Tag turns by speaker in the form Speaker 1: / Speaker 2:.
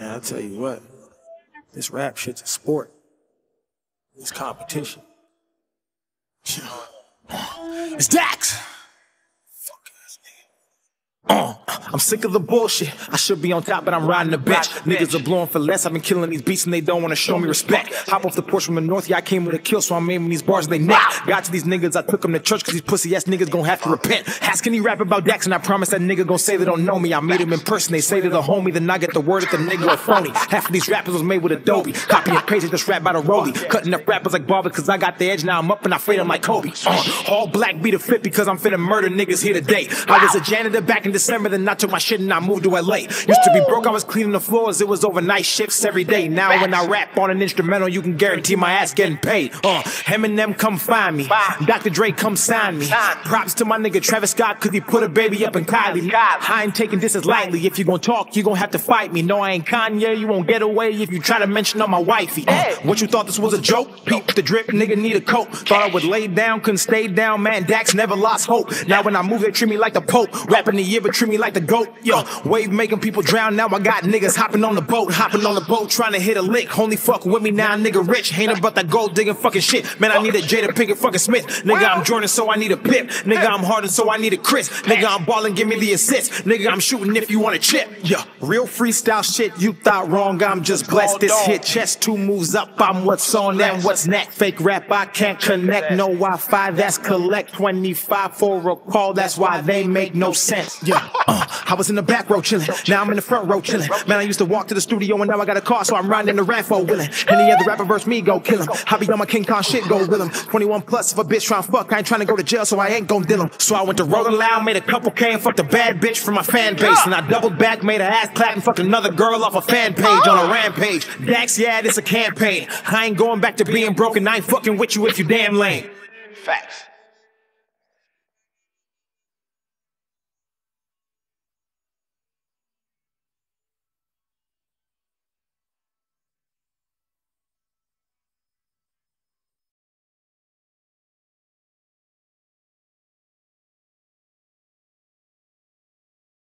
Speaker 1: Man, I'll tell you what, this rap shit's a sport. It's competition.
Speaker 2: It's Dax. Uh, I'm sick of the bullshit. I should be on top, but I'm riding the bench. Niggas are blowing for less. I've been killing these beats and they don't wanna show me respect. Hop off the porch from the north, yeah, I came with a kill, so I'm aiming these bars they neck. Got to these niggas, I took them to church, cause these pussy ass niggas gon' have to repent. Ask any rap about Dax, and I promise that nigga gon' say they don't know me. I meet him in person, they say to the homie, then I get the word that the nigga a phony. Half of these rappers was made with Adobe. Copy and paste, just rap by the rollie. Cutting up rappers like Barber, cause I got the edge, now I'm up and I fade them like Kobe. Uh, all black beat a flip because I'm finna murder niggas here today. I was a janitor back in December, then I took my shit and I moved to LA. Used to be broke, I was cleaning the floors, it was overnight shifts every day. Now when I rap on an instrumental, you can guarantee my ass getting paid. Uh, Eminem come find me. Dr. Dre come sign me. Props to my nigga Travis Scott, cause he put a baby up in Kylie. I ain't taking this as lightly. If you gon' talk, you gon' have to fight me. No, I ain't Kanye, you won't get away if you try to mention on my wifey. Uh, what you thought this was a joke? Peep the drip, nigga need a coat. Thought I would lay down, couldn't stay down. Man, Dax never lost hope. Now when I move, they treat me like the Pope. Rapping the year, but treat me like the GOAT. Yo, wave making people drown. Now I got niggas hopping on the boat, hopping on the boat, trying to hit a lick. Only fuck with me now, nigga rich. Ain't about that gold digging fucking shit. Man, I need a Jada Pinkett fucking Smith. Nigga, I'm Jordan, so I need a pip. Nigga, I'm Harden, so I need a Chris. Nigga, I'm balling, give me the assist. Nigga, I'm shooting if you want a chip. Yeah, real freestyle shit. You thought wrong, I'm just blessed. This hit chest two moves up. I'm what's on and what's next. Fake rap, I can't connect. No Wi-Fi, that's collect. 25 for a call, that's why they make no sense. Yeah, uh, I was in the back row chilling. Now I'm in the front row chilling. Man, I used to walk to the studio and now I got a car, so I'm riding in the Rambo willing. Any other rapper verse me, go kill him. I be on my King Kong shit, go with him. 21 plus, if a bitch tryna fuck, I ain't tryna go to jail, so I ain't gon' deal him. So I went to Rolling Loud, made a couple K and fucked a bad bitch from my fan base. And I doubled back, made her ass clap and fucked another girl off a fan page on a rampage. Dax, yeah, this a campaign. I ain't going back to being broken, I ain't fucking with you if you damn lame.
Speaker 3: Facts.